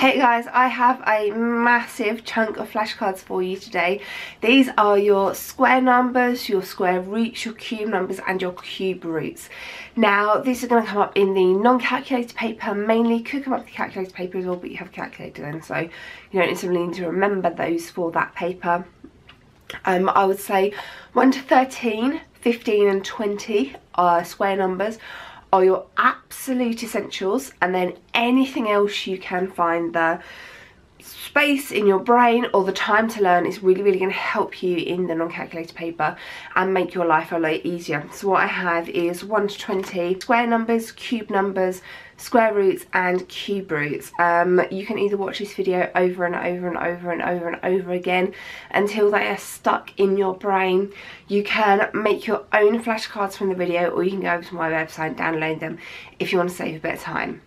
Hey guys, I have a massive chunk of flashcards for you today. These are your square numbers, your square roots, your cube numbers and your cube roots. Now, these are going to come up in the non-calculator paper mainly. Could come up the calculator paper as well, but you have a calculator then, so you don't necessarily need to remember those for that paper. Um, I would say 1 to 13, 15 and 20 are square numbers are your absolute essentials and then anything else you can find the space in your brain or the time to learn is really really going to help you in the non-calculator paper and make your life a lot easier so what I have is 1 to 20 square numbers cube numbers square roots and cube roots. Um, you can either watch this video over and over and over and over and over again until they are stuck in your brain. You can make your own flashcards from the video or you can go over to my website and download them if you want to save a bit of time.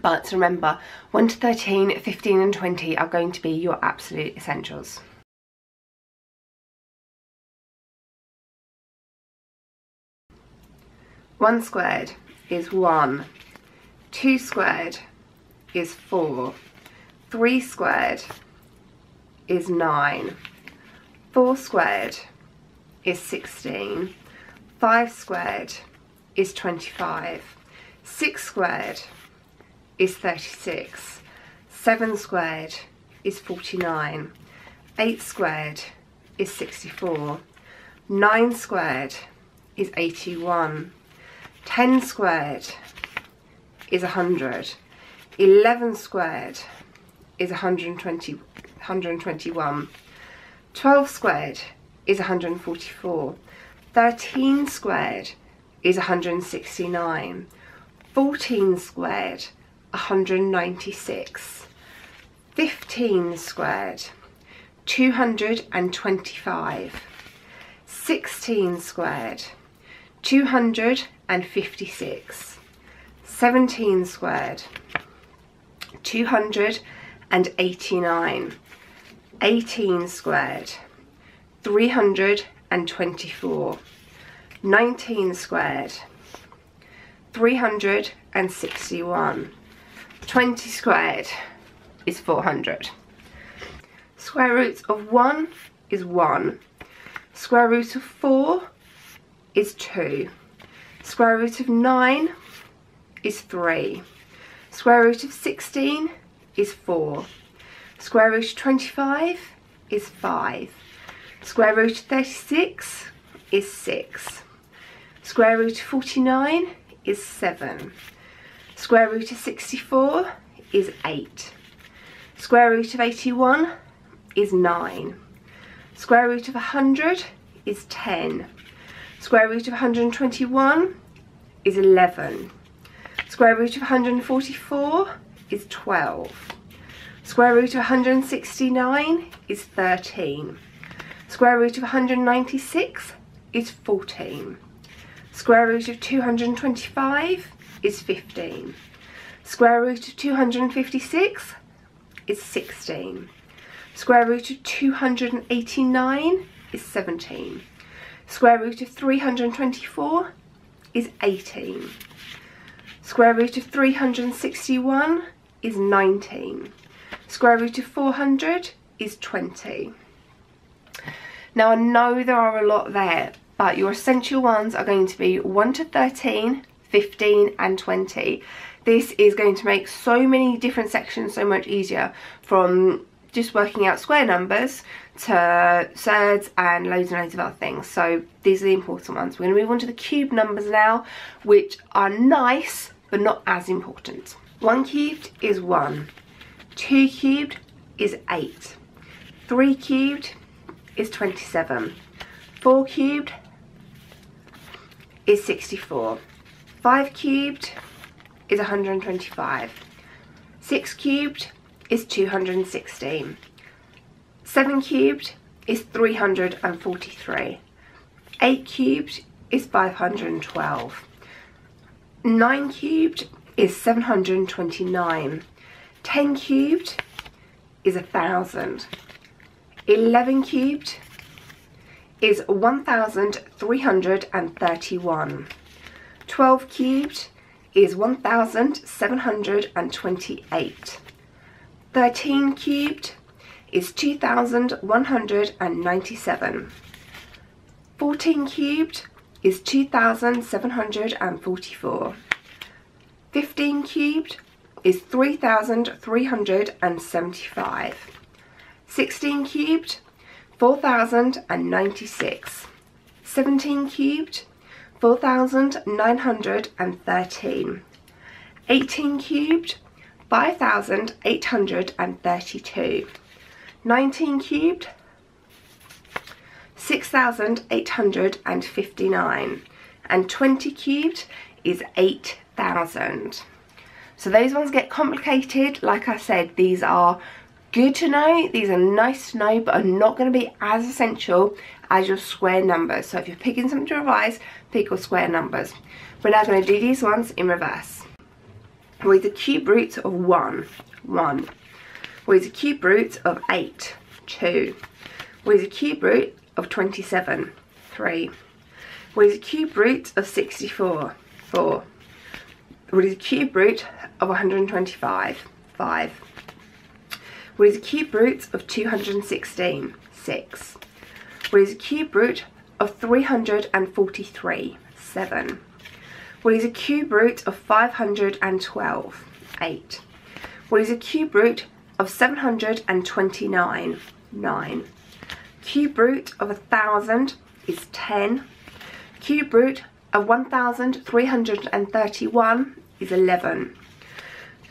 But remember, 1 to 13, 15 and 20 are going to be your absolute essentials. One squared is one 2 squared is 4. 3 squared is 9. 4 squared is 16. 5 squared is 25. 6 squared is 36. 7 squared is 49. 8 squared is 64. 9 squared is 81. 10 squared is 100. 11 squared is 120, 121. 12 squared is 144. 13 squared is 169. 14 squared, 196. 15 squared, 225. 16 squared, 256. 17 squared, 289, 18 squared, 324, 19 squared, 361, 20 squared is 400. Square root of 1 is 1. Square root of 4 is 2. Square root of 9 is 3. Square root of 16 is 4. Square root of 25 is 5. Square root of 36 is 6. Square root of 49 is 7. Square root of 64 is 8. Square root of 81 is 9. Square root of 100 is 10. Square root of 121 is 11. Square root of 144 is 12. Square root of 169 is 13. Square root of 196 is 14. Square root of 225 is 15. Square root of 256 is 16. Square root of 289 is 17. Square root of 324 is 18. Square root of 361 is 19. Square root of 400 is 20. Now I know there are a lot there, but your essential ones are going to be 1 to 13, 15 and 20. This is going to make so many different sections so much easier from just working out square numbers to surds and loads and loads of other things. So these are the important ones. We're going to move on to the cube numbers now, which are nice, but not as important. 1 cubed is 1. 2 cubed is 8. 3 cubed is 27. 4 cubed is 64. 5 cubed is 125. 6 cubed is 216. 7 cubed is 343. 8 cubed is 512. 9 cubed is 729. 10 cubed is 1000. 11 cubed is 1331. 12 cubed is 1728. 13 cubed is 2,197. 14 cubed is 2,744. 15 cubed is 3,375. 16 cubed, 4,096. 17 cubed, 4,913. 18 cubed, 5,832. 19 cubed, 6,859. And 20 cubed is 8,000. So those ones get complicated. Like I said, these are good to know. These are nice to know, but are not going to be as essential as your square numbers. So if you're picking something to revise, pick your square numbers. We're now going to do these ones in reverse. With the cube root of 1, 1. With the cube root of 8, 2. With the cube root of 27, 3. With the cube root of 64, 4. With the cube root of 125, 5. What is the cube root of 216? 6. What is a cube root of 343? 7. What is a cube root of 512? 8. What is a cube root of 729? 9. Cube root of 1000 is 10. Cube root of 1331 is 11.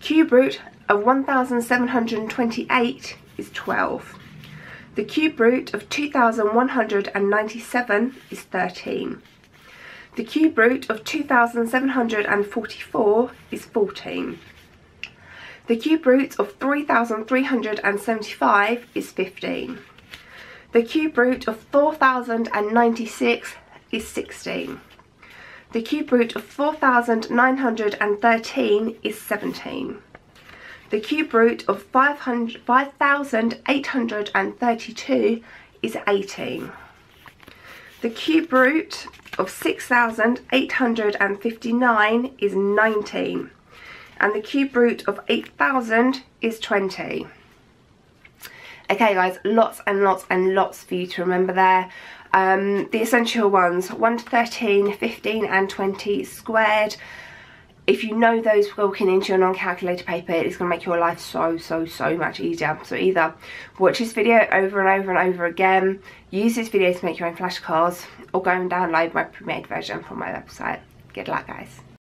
Cube root of 1728 is 12. The cube root of 2197 is 13. The cube root of 2744 is 14. The cube root of 3375 is 15. The cube root of 4096 is 16. The cube root of 4,913 is 17. The cube root of 5,832 is 18. The cube root of 6,859 is 19. And the cube root of 8,000 is 20. Okay guys, lots and lots and lots for you to remember there. Um, the essential ones, 1 to 13, 15 and 20 squared. If you know those walking into your non-calculator paper, it's going to make your life so, so, so much easier. So either watch this video over and over and over again, use this video to make your own flashcards, or go and download my pre-made version from my website. Good luck guys.